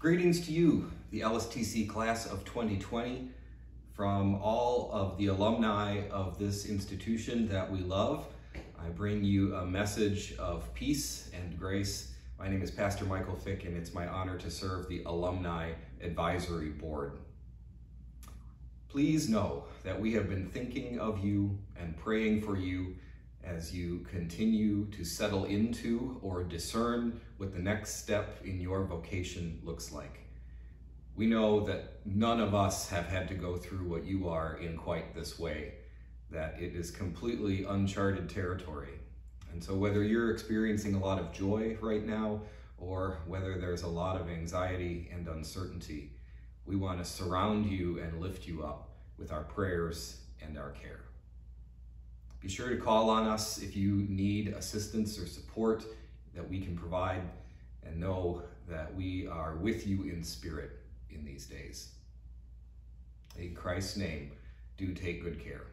Greetings to you, the LSTC class of 2020, from all of the alumni of this institution that we love. I bring you a message of peace and grace. My name is Pastor Michael Fick, and it's my honor to serve the Alumni Advisory Board. Please know that we have been thinking of you and praying for you as you continue to settle into or discern what the next step in your vocation looks like. We know that none of us have had to go through what you are in quite this way, that it is completely uncharted territory. And so whether you're experiencing a lot of joy right now, or whether there's a lot of anxiety and uncertainty, we want to surround you and lift you up with our prayers and our care. Be sure to call on us if you need assistance or support that we can provide and know that we are with you in spirit in these days. In Christ's name, do take good care.